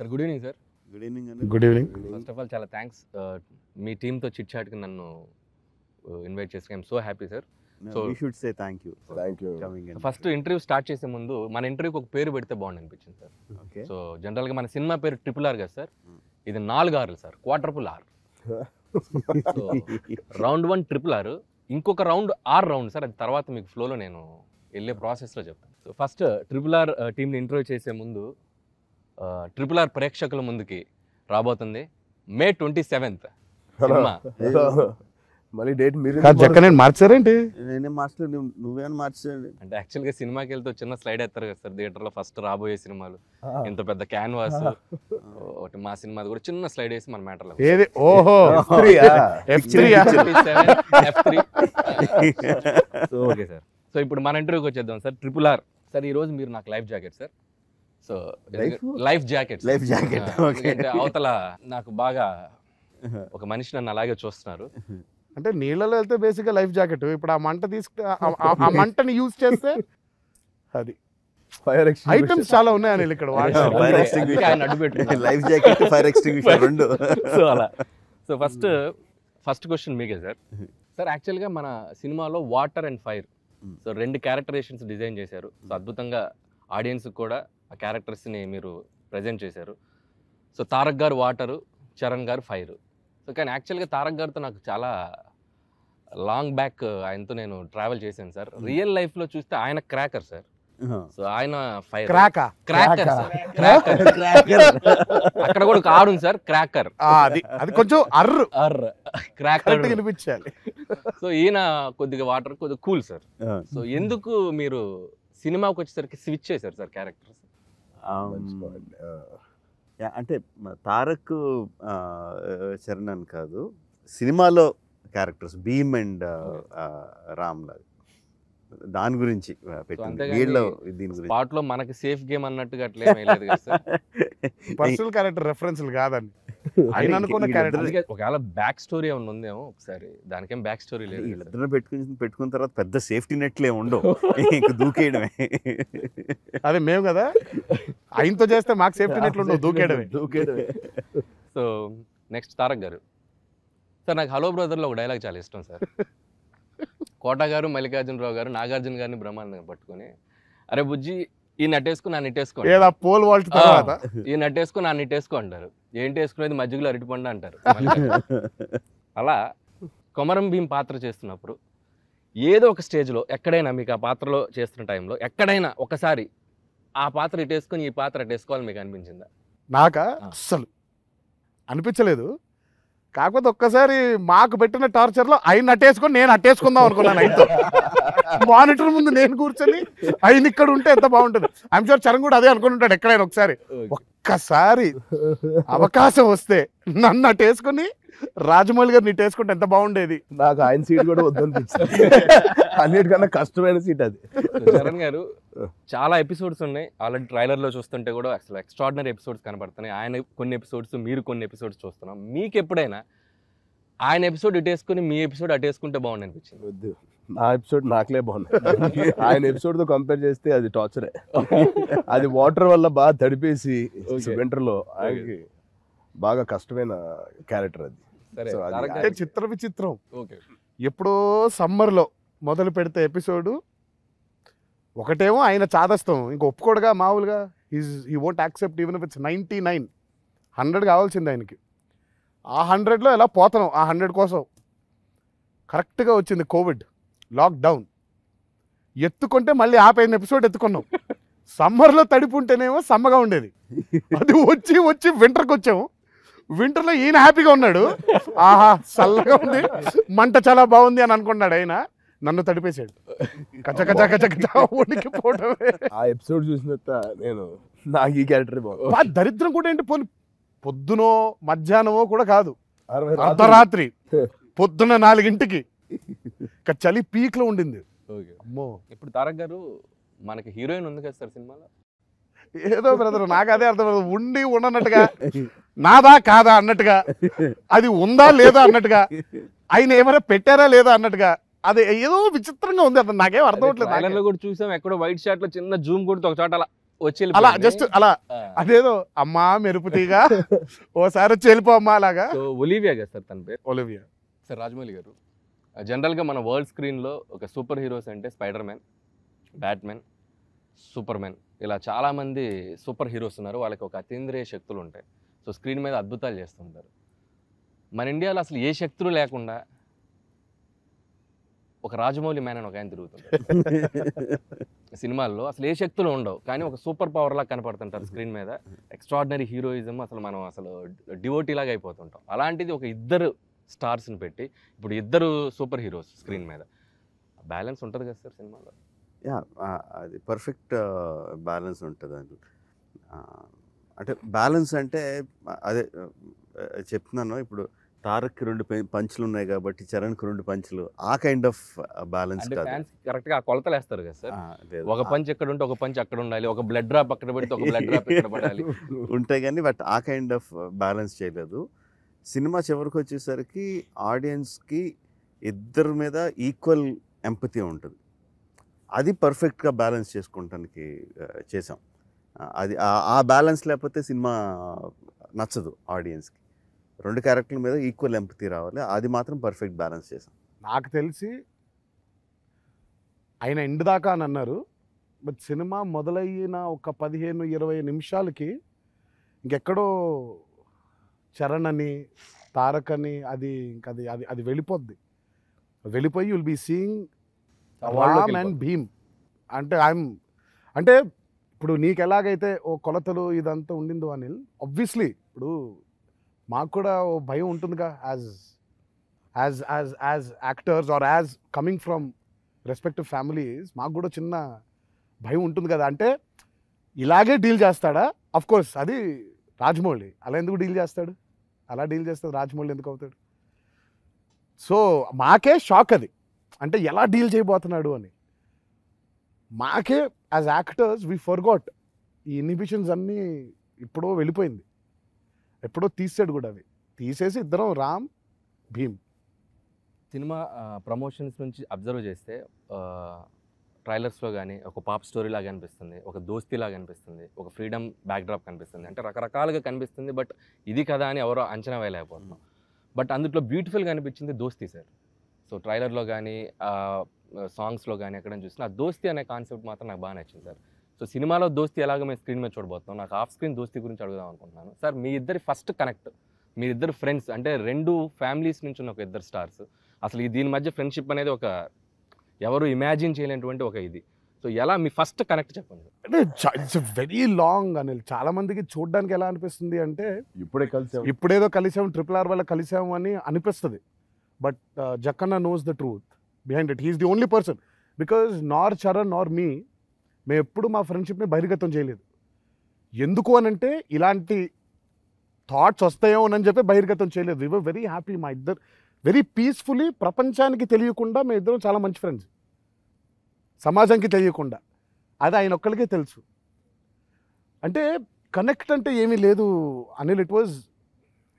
Sir good evening sir good evening అండి good evening first of all చాలా thanks మీ టీంతో చిట్ చాట్కి నన్ను ఇన్వైట్ చేసి I'm so happy sir we should say thank you thank you first interview start చేసే ముందు మన ఇంటర్వ్యూకి ఒక పేరు పెడితే బాగుంది అనిపించింది సార్ ఓకే సో జనరల్గా మన సినిమా పేరు ట్రిపుల్ ఆర్ కదా సార్ Hmm. ఇది నాలుగు ఆర్లు sir quadruple R so round one triple R ఇంకొక రౌండ్ ఆర్ రౌండ్ సార్ అది తర్వాత మీకు ఫ్లోలో నేను వెళ్ళే ప్రాసెస్లో చెప్తాను. సో ఫస్ట్ ట్రిపుల్ ఆర్ టీంని ఇంటర్వ్యూ చేసే ముందు ట్రిపుల్ ఆర్ ప్రేక్షకుల ముందుకి రాబోతుంది. May twenty seventh cinema. మళ్ళీ డేట్ మీరు నేను మార్చారేంటి నేనే మార్చలేదు నువ్వు- నువ్వేమైనా మార్చండి అంటే యాక్చువల్గా సినిమాకి వెళ్తే చిన్న స్లైడ్ ఎత్తారు కదా సార్ థియేటర్లో ఫస్ట్ రాబోయే సినిమాలు. ఇంత పెద్ద క్యాన్వాస్ ఒకటి మా సినిమాది కూడా చిన్న స్లైడ్ వేసి మన మ్యాటర్లో ఏది? ఓహో. F three so okay sir so ఇప్పుడు మన ఇంటర్వ్యూకి వచ్చేద్దాం సార్ ట్రిపుల్ ఆర్ సార్ ఈ రోజు మీరు నాకు life jacket sir so? Life jacket jacket, okay. అవతల నాకు బాగా ఒక మనిషి నన్ను అలాగే చూస్తున్నారు. అంటే నీళ్ళలో వెళ్తే బేసిక్గా లైఫ్ జాకెట్ ఇప్పుడు ఆ మంట తీసుకు ఆ- మంటని యూజ్ చేస్తే అది. ఫైర్ ఐటమ్స్ చాలా ఉన్నాయి ఇక్కడ? అడ్డు పెట్టుకున్నారు. లైఫ్ జాకెట్ ఫైర్ ఎక్స్టింగ్విషర్ రెండు. సో అలా. సో ఫస్ట్ ఫస్ట్ క్వశ్చన్ మీకే సార్. సార్ యాక్చువల్గా మన సినిమాలో వాటర్ అండ్ ఫైర్. సో రెండు క్యారెక్టరేషన్స్ డిజైన్ చేశారు. సో అద్భుతంగా ఆడియన్స్ కూడా ఆ క్యారెక్టర్స్ని మీరు ప్రజెంట్ చేశారు. సో తారక్ గారు వాటరు చరణ్ గారు ఫైర్. సో కానీ యాక్చువల్గా తారక్ గారితో నాకు చాలా లాంగ్ బ్యాక్ ఆయనతో నేను ట్రావెల్ చేశాను సార్. రియల్ లైఫ్లో చూస్తే ఆయన క్రాకర్ సార్. సో ఆయన ఫైర్. క్రాకా? Cracker cracker. అక్కడ కూడా ఒక ఆడు సార్ క్రాకర్. అది అది కొంచెం అర్ క్రాకర్ వినిపించాలి. సో ఈయన కొద్దిగా వాటర్ కొద్దిగా కూల్ సార్. సో ఎందుకు మీరు సినిమాకి వచ్చేసరికి స్విచ్ చేశారు సార్ క్యారెక్టర్స్? అంటే తారక్ ఆ, చరణ్ అని కాదు సినిమాలో క్యారెక్టర్స్ భీమ్ అండ్ రామ్ లాగా. దాని గురించి ఆ, పెట్టింది. అంతేగాని వీళ్ళలో దీని గురించి. స్పాట్లో మనకి సేఫ్ గేమ్ అన్నట్టుగా అట్లా పర్సనల్ క్యారెక్టర్ రెఫరెన్స్ కాదండి. ఆయన అనుకున్న క్యారెక్టర్ ఒకవేళ బ్యాక్ స్టోరీ ఏమైనా ఉందేమో ఒకసారి దానికేం బ్యాక్ స్టోరీ లేదు. వీళ్ళిద్దరు పెట్టుకుని పెట్టుకున్న తర్వాత పెద్ద సేఫ్టీ నెట్లే ఉండవు. ఇంక దూకేయడమే. అదే మేము కదా? ఆయనతో చేస్తే మాకు సేఫ్టీ నెట్లు ఉండవు దూకేయడమే. దూకేయడమే. సో నెక్స్ట్ తారక్ గారు. సార్ నాకు హలో బ్రదర్లో ఒక డైలాగ్ చాలా ఇష్టం సార్. కోట గారు మల్లికార్జునరావు గారు నాగార్జున గారిని బ్రహ్మాండంగా పట్టుకొని అరే బుజ్జి ఈ నట్టేసుకు నా నిట్టేసుకో ఏదా పోల్ వాల్ట్ తర్వాత? ఈ నట్టేసుకో నా నిట్టేసుకో అంటారు. ఏంటి వేసుకునేది? మజ్జిగలో అరటిపండు అంటారు. అలా కొమరం భీం పాత్ర చేస్తున్నప్పుడు ఏదో ఒక స్టేజ్లో ఎక్కడైనా మీకు ఆ పాత్రలో చేస్తున్న టైంలో ఎక్కడైనా ఒకసారి ఆ పాత్ర ఇటేసుకొని ఈ పాత్ర అటేసుకోవాలని మీకు అనిపించిందా? నాకా. అస్సలు. అనిపించలేదు. కాకపోతే ఒక్కసారి మాకు పెట్టిన టార్చర్లో ఆయన అట్టేసుకొని నేను అట్టేసుకుందాం అనుకున్నాను ఆయనతో. మానిటర్ ముందు నేను కూర్చొని ఆయన ఇక్కడ ఉంటే ఎంత బాగుంటుంది. ఐఎమ్ షూర్ చరణ్ కూడా అదే అనుకుని ఉంటాడు ఎక్కడైనా ఒకసారి. ఒక్కసారి అవకాశం వస్తే నన్ను అట్టేసుకొని రాజమౌళి గారిని ఇట్టేసుకుంటే ఎంత బాగుండేది? నాకు ఆయన సీట్ కూడా వద్దనిపించింది అన్నిటికన్నా కష్టమైన సీట్ అది. చరణ్ గారు చాలా ఎపిసోడ్స్ ఉన్నాయి. ఆల్రెడీ ట్రైలర్లో చూస్తుంటే కూడా అసలు ఎక్స్ట్రాడినరీ ఎపిసోడ్స్ కనపడుతున్నాయి ఆయన కొన్ని ఎపిసోడ్స్ మీరు కొన్ని ఎపిసోడ్స్ చూస్తున్నాం. మీకు ఎప్పుడైనా ఆయన ఎపిసోడ్ ఇటేసుకుని మీ ఎపిసోడ్ అటేసుకుంటే బాగుంది అనిపించింది? వద్దు. నా ఎపిసోడ్ నాకులే బాగున్నాయి. ఆయన ఎపిసోడ్తో కంపేర్ చేస్తే అది టార్చరే అది వాటర్ వల్ల బాగా తడిపేసి Okay. వింటర్లో ఆయనకి బాగా కష్టమైన క్యారెక్టర్ అది. సరే So, అది- తారక్ అంటే గారు. చిత్ర విచిత్రం. ఓకే. ఎప్పుడో సమ్మర్లో మొదలు పెడితే ఎపిసోడు ఒకటేమో ఆయన చాదస్తం. ఇంక ఒప్పుకోడుగా మామూలుగా. Is he won't accept even if it's ninety nine hundred కావాల్సింది ఆయనకి. ఆ హండ్రెడ్లో ఎలా పోతాం? ఆ హండ్రెడ్ కోసం. కరెక్ట్గా వచ్చింది కోవిడ్. లాక్డౌన్. ఎత్తుకుంటే మళ్ళీ ఆపైన ఎపిసోడ్ ఎత్తుకున్నాం. సమ్మర్లో తడిపుంటేనేమో సమ్మగా ఉండేది. అది వచ్చి వచ్చి వింటర్కి వచ్చాము వింటర్లో ఈయన హ్యాపీగా ఉన్నాడు. ఆహా చల్లగా ఉంది. మంట చాలా బాగుంది అని అనుకున్నాడు ఆయన. నన్ను తడిపేశాడు. కచ కచ కచ కచ వణికిపోవడమే ఆ ఎపిసోడ్ చూసిన నేను నాకు ఈ క్యారెక్టర్ బాగుంది. దరిద్రం కూడా ఏంటి? పోనీ పొద్దునో మధ్యాహ్నమో కూడా కాదు. అర్ధరాత్రి. పొద్దున నాలుగింటికి. చలి పీక్లో ఉండింది. ఓకే. అమ్మో. ఇప్పుడు తారక్ గారు మనకి హీరోయిన్ ఉంది కదా సార్ సినిమాలో? ఏదో బ్రదర్ నాకు అదే అర్థం. ఉండి ఉండనట్టుగా. నాదా కాదా అన్నట్టుగా. అది ఉందా లేదా అన్నట్టుగా. ఆయన ఏమైనా పెట్టారా లేదా అన్నట్టుగా. అది ఏదో విచిత్రంగా ఉంది అర్థం నాకేం అర్థం అవట్లేదు కూడా చూసాం. ఎక్కడో వైట్ షాట్లో చిన్న జూమ్ కొడితే ఒక చోట అలా వచ్చి అలా. జస్ట్ అలా. అదేదో అమ్మా మెరుపుతీగా ఓసారి వచ్చి వెళ్ళిపో అమ్మా అలాగా. ఒలివియా కదా సార్ తన పేరు? ఒలివియా. సార్ రాజమౌళి గారు. జనరల్గా మన వరల్డ్ స్క్రీన్లో ఒక సూపర్ హీరోస్ అంటే Spider Man Batman Superman ఇలా చాలామంది సూపర్ హీరోస్ ఉన్నారు. వాళ్ళకి ఒక అతీంద్రియ శక్తులు ఉంటాయి. సో స్క్రీన్ మీద అద్భుతాలు చేస్తుంటారు. మన ఇండియాలో అసలు ఏ శక్తులు లేకుండా ఒక రాజమౌళి మ్యాన్ అని ఒక ఆయన తిరుగుతుంటారు సినిమాల్లో అసలు ఏ శక్తులు ఉండవు. కానీ ఒక సూపర్ పవర్ లాగా కనపడుతుంటారు స్క్రీన్ మీద. ఎక్స్ట్రాడినరీ హీరోయిజం అసలు మనం అసలు డివోటీ లాగా అయిపోతుంటాం. అలాంటిది ఒక ఇద్దరు స్టార్స్ని పెట్టి ఇప్పుడు ఇద్దరు సూపర్ హీరోస్ స్క్రీన్ మీద. బ్యాలెన్స్ ఉంటుంది కదా సార్ సినిమాలో? యా అది పర్ఫెక్ట్ బ్యాలెన్స్ ఉంటుంది అది అంటే బ్యాలెన్స్ అంటే అదే చెప్తున్నాను. ఇప్పుడు తారక్కి రెండు పంచులు ఉన్నాయి కాబట్టి చరణ్కి రెండు పంచులు. ఆ కైండ్ ఆఫ్ బ్యాలెన్స్ కరెక్ట్గా ఆ కొలతలు వేస్తారు కదా సార్. ఒక పంచ్ ఎక్కడ ఉంటే ఒక పంచ్ అక్కడ ఉండాలి. ఒక బ్లడ్ డ్రాప్ అక్కడ పెడితే ఒక బ్లడ్ డ్రాప్ ఇక్కడ పడాలి. ఉంటాయి కానీ బట్ ఆ కైండ్ ఆఫ్ బ్యాలెన్స్ చేయలేదు. సినిమా చివరికి వచ్చేసరికి ఆడియన్స్కి ఇద్దరి మీద ఈక్వల్ ఎంపతి ఉంటుంది. అది పర్ఫెక్ట్గా బ్యాలెన్స్ చేసుకుంటానికి ఆ, చేసాం అది ఆ- బ్యాలెన్స్ లేకపోతే సినిమా నచ్చదు ఆడియన్స్కి. రెండు క్యారెక్టర్ల మీద ఈక్వల్ ఎంపతి రావాలి. అది మాత్రం పర్ఫెక్ట్ బ్యాలెన్స్ చేసాం నాకు తెలిసి ఆయన ఎండ్ దాకా అని అన్నారు. బట్ సినిమా మొదలయ్యిన ఒక పదిహేను ఇరవై నిమిషాలకి ఇంకెక్కడో చరణ్ అని తారక్ అని అది ఇంక అది అది అది వెళ్ళిపోద్ది. వెళ్ళిపోయి will be seeing Ram and Bheem అంటే ఐఎమ్ అంటే ఇప్పుడు నీకు ఎలాగైతే ఓ కొలతలు ఇదంతా ఉండిందో అనిల్ ఆబ్వియస్లీ ఇప్పుడు మాకు కూడా ఓ భయం ఉంటుందిగా as as as as actors are as coming from respective families మాకు కూడా చిన్న భయం ఉంటుంది కదా అంటే ఇలాగే డీల్ చేస్తాడా? అఫ్ కోర్స్ అది రాజమౌళి. అలా ఎందుకు డీల్ చేస్తాడు? అలా డీల్ చేస్తాడు రాజమౌళి ఎందుకు అవుతాడు? సో మాకే షాక్ అది. అంటే ఎలా డీల్ చేయబోతున్నాడు అని. మాకే యాజ్ యాక్టర్స్ వి ఫర్గాట్ ఈ ఇన్హిబిషన్స్ అన్నీ ఎప్పుడో వెళ్ళిపోయింది. ఎప్పుడో తీసాడు కూడా అవి. తీసేసి ఇద్దరం రామ్ భీమ్. సినిమా ప్రమోషన్స్ నుంచి అబ్జర్వ్ చేస్తే ట్రైలర్స్లో కానీ ఒక పాప్ స్టోరీ లాగా అనిపిస్తుంది ఒక దోస్తీ లాగా అనిపిస్తుంది ఒక ఫ్రీడమ్ బ్యాక్డ్రాప్ కనిపిస్తుంది. అంటే రకరకాలుగా కనిపిస్తుంది బట్ ఇది కదా అని ఎవరో అంచనా వేయలేకపోతున్నాం. బట్ అందులో బ్యూటిఫుల్గా అనిపించింది దోస్తీ సార్. సో ట్రైలర్లో కానీ సాంగ్స్లో కానీ ఎక్కడ చూసినా ఆ దోస్తీ అనే కాన్సెప్ట్ మాత్రం నాకు బాగా నచ్చింది సార్. సో సినిమాలో దోస్తీ ఎలాగో మేము స్క్రీన్ మీద చూడబోతున్నాం. నాకు ఆఫ్ స్క్రీన్ దోస్తీ గురించి అడుగుదాం అనుకుంటున్నాను. సార్ మీ ఇద్దరి ఫస్ట్ కనెక్ట్ మీ ఇద్దరు ఫ్రెండ్స్ అంటే రెండు ఫ్యామిలీస్ నుంచి ఉన్న ఒక ఇద్దరు స్టార్స్. అసలు ఈ దీని మధ్య ఫ్రెండ్షిప్ అనేది ఒక ఎవరు ఇమాజిన్ చేయలేనటువంటి ఒక ఇది. సో ఎలా మీ ఫస్ట్ కనెక్ట్ చెప్పండి అంటే ఇట్స్ వెరీ లాంగ్ అనిల్. చాలా మందికి చూడడానికి ఎలా అనిపిస్తుంది అంటే ఇప్పుడే కలిసి. ఇప్పుడేదో కలిసాం ట్రిపుల్ ఆర్ వల్ల కలిసాము అని అనిపిస్తుంది. But Jakkanna knows the truth behind it he's the only person because nor Charan nor మీ మేము ఎప్పుడు మా ఫ్రెండ్షిప్ని బహిర్గతం చేయలేదు. ఎందుకు అని అంటే ఇలాంటి థాట్స్ వస్తాయో అని చెప్పి బహిర్గతం చేయలేదు. వివర్ వెరీ హ్యాపీ మా ఇద్దరు వెరీ పీస్ఫుల్లీ ప్రపంచానికి తెలియకుండా మేము ఇద్దరం చాలా మంచి ఫ్రెండ్స్ సమాజానికి తెలియకుండా. అది ఆయన ఒక్కరికే తెలుసు. అంటే కనెక్ట్ అంటే ఏమీ లేదు Anil. It was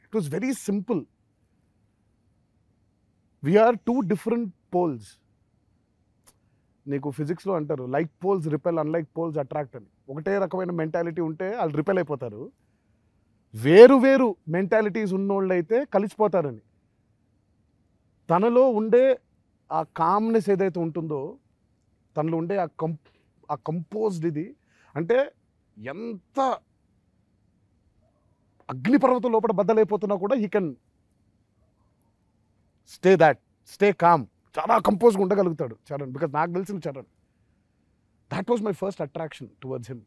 it was very simple we're two different poles నీకు ఫిజిక్స్లో అంటారు like poles repel unlike poles attract అని. ఒకటే రకమైన మెంటాలిటీ ఉంటే వాళ్ళు రిపెల్ అయిపోతారు. వేరు వేరు మెంటాలిటీస్ ఉన్నోళ్ళు అయితే కలిసిపోతారని. తనలో ఉండే ఆ కామ్నెస్ ఏదైతే ఉంటుందో తనలో ఉండే ఆ కం ఆ కంపోజ్డ్ ఇది అంటే ఎంత అగ్నిపర్వతం లోపల బద్దలైపోతున్నా కూడా he can stay that stay calm చాలా కంపోజ్గా ఉండగలుగుతాడు చరణ్ బికాజ్ నాకు తెలిసిన Charan. That was my first attraction towards him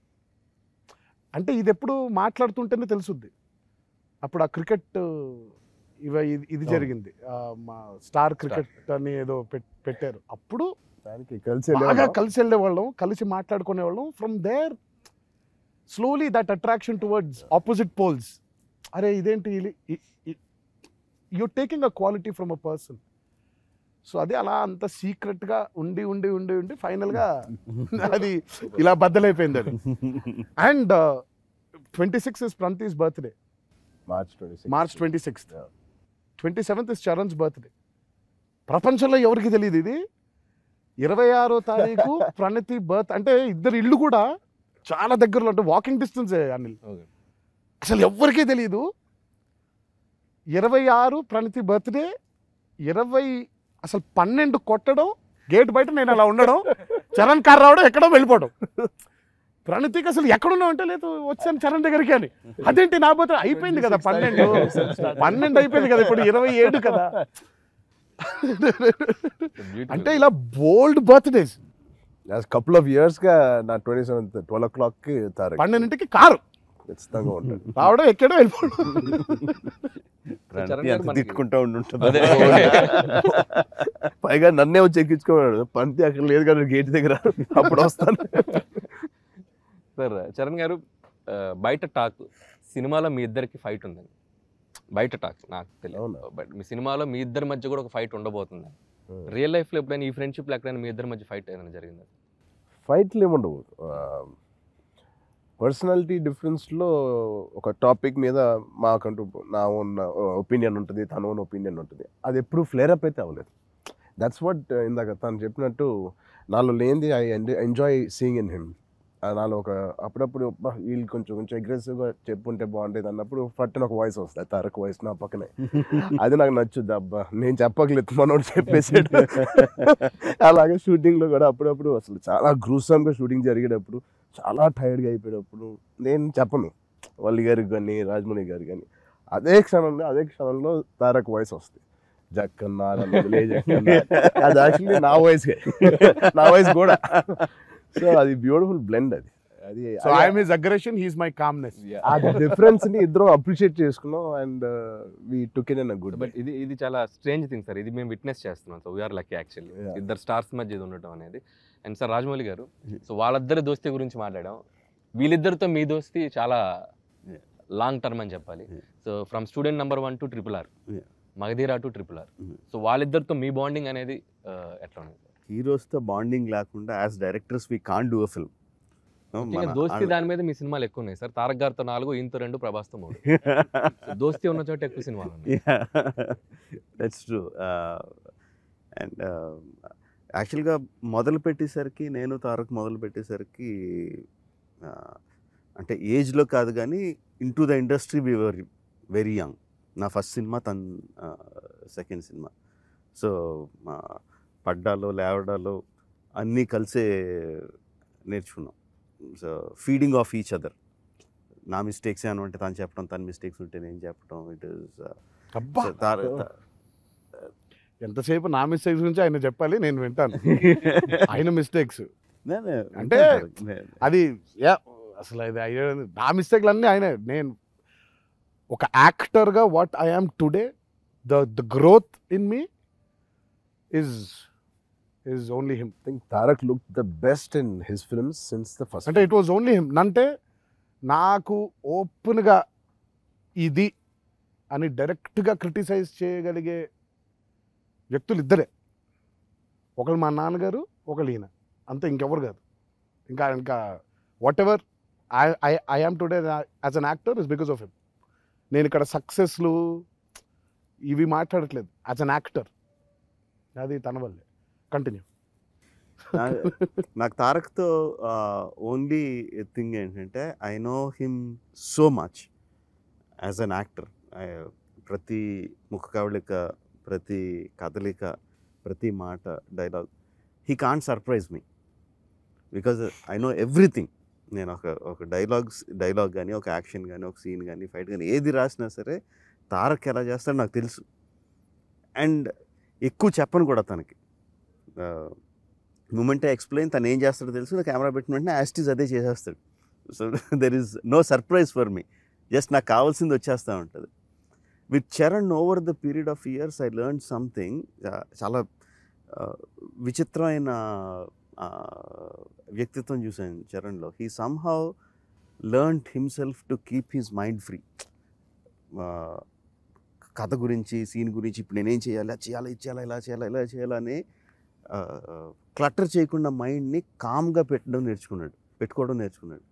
అంటే ఇది ఎప్పుడు మాట్లాడుతుంటేనే తెలుసుద్ది. అప్పుడు ఆ క్రికెట్ ఇవ ఇది-. జరిగింది. మా స్టార్ క్రికెట్ అని ఏదో పెట్- పెట్టారు. అప్పుడు కలిసి బాగా. కలిసి వెళ్ళేవాళ్ళం కలిసి మాట్లాడుకునేవాళ్ళం from there slowly that attraction towards opposite poles అరే ఇదేంటి you taking a quality from a person so అది అలా అంత సీక్రెట్గా ఉండి ఉండి ఉండి ఉండి ఫైనల్గా అది ఇలా బద్దలైపోయింది అది. And twenty six is ప్రంతీస్ birthday March twenty March twenty sixth twenty seventh is Charan's birthday ప్రపంచంలో ఎవరికి తెలియదు ఇది? ఇరవై ఆరో తారీఖు ప్రణతి బర్త్ అంటే ఇద్దరు ఇల్లు కూడా చాలా దగ్గరలో అంటే వాకింగ్ డిస్టెన్స్ అనిల్. అసలు ఎవ్వరికీ తెలియదు ఇరవై ఆరు ప్రణతి బర్త్డే ఇరవై అసలు పన్నెండు కొట్టడం గేట్ బయట నేను అలా ఉండడం చరణ్ కార్ రావడం ఎక్కడో వెళ్ళిపోవడం. ప్రణతికి అసలు ఎక్కడున్నావు అంటే లేదు వచ్చాను చరణ్ దగ్గరికి అని. అదేంటి నా బర్త్డే అయిపోయింది కదా పన్నెండు. పన్నెండు అయిపోయింది కదా ఇప్పుడు ఇరవై ఏడు కదా. అంటే ఇలా బోల్డ్ బర్త్డేస్. కపుల్ ఆఫ్ ఇయర్స్గా నా ట్వంటీ సెవెంత్ ట్వెల్వ్ ఓ క్లాక్కి తారక్. పన్నెండింటికి కారు. ఖచ్చితంగా ఉంటాడు. రావడం ఎక్కడో వెళ్ళిపోవడం. తిట్టుకుంటా పైగా నన్నే వచ్చి ఎక్కించుకోమన్నాడు. పంతి అక్కడ లేదు కదా గేట్ దగ్గర అప్పుడు వస్తాను. సార్ చరణ్ గారు బయట టాక్ సినిమాలో మీ ఇద్దరికి ఫైట్ ఉందండి. బయట టాక్ నాకు తెలియదు? బట్ మీ సినిమాలో మీ ఇద్దరి మధ్య కూడా ఒక ఫైట్ ఉండబోతుంది రియల్ లైఫ్లో ఎప్పుడైనా ఈ ఫ్రెండ్షిప్లో ఎక్కడైనా మీ ఇద్దరి మధ్య ఫైట్ ఏదైనా జరిగిందా? ఫైట్లు ఏముండవు. పర్సనాలిటీ డిఫరెన్స్లో ఒక టాపిక్ మీద మాకంటూ నా ఓన్ ఒపీనియన్ ఉంటుంది తన ఓన్ ఒపీనియన్ ఉంటుంది. అది ఎప్పుడు ఫ్లేర్ అప్ అయితే అవ్వలేదు. దట్స్ వాట్ ఇందాక తను చెప్పినట్టు నాలో లేనిది I enjoy seeing in him. నాలో ఒక అప్పుడప్పుడు "అబ్బా, వీళ్ళు కొంచెం కొంచెం అగ్రెసివ్గా చెప్పుంటే బాగుంటుంది అన్నప్పుడు పట్టిన ఒక వాయిస్ వస్తుంది తారక్ వాయిస్ నా పక్కనే. అది నాకు నచ్చుద్ది అబ్బా నేను చెప్పగలేదు మనోడు చెప్పేసాడు. అలాగే షూటింగ్లో కూడా అప్పుడప్పుడు అసలు చాలా గ్రూసమ్గా షూటింగ్ జరిగేటప్పుడు చాలా టైర్డ్గా అయిపోయేటప్పుడు నేను చెప్పను. వల్లి గారికి కానీ రాజమౌళి గారికి కానీ అదే క్షణంలో అదే క్షణంలో తారక్ వాయిస్ వస్తుంది జక్కన్న. అది యాక్చువల్లీ నా వాయిస్ నా వాయిస్ కూడా. సో అది బ్యూటిఫుల్ బ్లెండ్ అది. అది so I'm his aggression he's my calmness ఆ డిఫరెన్స్ని ఇద్దరం అప్రిషియేట్ చేసుకున్నాం and we took in a good but ఇది ఇది చాలా స్ట్రేంజ్ థింగ్ సార్ ఇది మేము విట్నెస్ చేస్తున్నాం. So we're lucky actually. ఇద్దరు స్టార్స్ మధ్య ఇది ఉండటం అనేది. అండ్ సార్ రాజమౌళి గారు. సో వాళ్ళిద్దరి దోస్తీ గురించి మాట్లాడాం. వీళ్ళిద్దరితో మీ దోస్తీ చాలా. లాంగ్ టర్మ్ అని చెప్పాలి. So from student number one to triple R. Magadheera to triple R. Mhm. So వాళ్ళిద్దరితో మీ బాండింగ్ అనేది ఎట్లా ఉంది? హీరోస్తో బాండింగ్ లేకుండా as directors we can do a film. దోస్తీ దాని మీద మీ సినిమాలు ఎక్కువ ఉన్నాయి సార్. తారక్ గారితో నాలుగు ఇంతో రెండు ప్రభాస్తో మూడు. దోస్తీ ఉన్న చోట ఎక్కువ సినిమాలు ఉన్నాయి. దట్స్ ట్రూ అండ్ యాక్చువల్గా మొదలు పెట్టేసరికి నేను తారక్ మొదలు పెట్టేసరికి అంటే ఏజ్లో కాదు కానీ in to the industry we were very young. నా ఫస్ట్ సినిమా తన సెకండ్ సినిమా. సో పడ్డాలో లేవడాలో అన్నీ కలిసే నేర్చుకున్నాం. So feeding of each other. నా మిస్టేక్స్ ఏమైనా ఉంటే తను చెప్పడం తన మిస్టేక్స్ ఉంటే నేను చెప్పడం ఇట్ ఇస్ ఎంతసేపు నా మిస్టేక్స్ గురించి ఆయన చెప్పాలి నేను వింటాను. ఆయన మిస్టేక్స్ అంటే అది యా అసలు అది నా మిస్టేక్లు అన్నీ ఆయనే. నేను ఒక యాక్టర్గా what I am today the the growth in me is is only him think Tarak look the best in his films since the first అంటే ఇట్ వాజ్ ఓన్లీ హిమ్ అంటే నాకు ఓపెన్గా ఇది అని డైరెక్ట్గా క్రిటిసైజ్ చేయగలిగే వ్యక్తులు ఇద్దరే. ఒకళ్ళు మా నాన్నగారు ఒకళ్ళు ఈయన. అంతే ఇంకెవరు కాదు. ఇంకా ఇంకా whatever I I I am today as an actor is because of him నేను ఇక్కడ సక్సెస్లు ఇవి మాట్లాడట్లేదు. యాజ్ అన్ యాక్టర్ అది తన వల్లే. కంటిన్యూ నాకు తారక్తో ఓన్లీ థింగ్ ఏంటంటే I know him so much as an actor ప్రతి ముఖ కవళిక ప్రతి కదలిక ప్రతి మాట dialogue he can't surprise me. Because I know everything. నేను ఒక ఒక డైలాగ్స్ డైలాగ్ కానీ ఒక యాక్షన్ కానీ ఒక సీన్ కానీ ఫైట్ కానీ ఏది రాసినా సరే తారక్ ఎలా చేస్తాడో నాకు తెలుసు. అండ్ ఎక్కువ చెప్పను కూడా తనకి. మూమెంట్ ఎక్స్ప్లెయిన్ తను ఏం చేస్తాడో తెలుసు. కెమెరా పెట్టిన వెంటనే యాస్టీస్ అదే చేసేస్తాడు. So there is no surprise for me just నాకు కావాల్సింది వచ్చేస్తూ ఉంటుంది. With Charan over the period of years I learn something చాలా uh, విచిత్రమైన uh, వ్యక్తిత్వం చూశాను చరణ్లో he somehow learn himself to keep his mind free కథ గురించి సీన్ గురించి ఇప్పుడు నేనేం చేయాలి అది చేయాలి ఇది చేయాలి ఇలా చేయాలి ఇలా చేయాలని క్లటర్ uh, చేయకుండా మైండ్ని కామ్గా పెట్టడం నేర్చుకున్నాడు పెట్టుకోవడం నేర్చుకున్నాడు.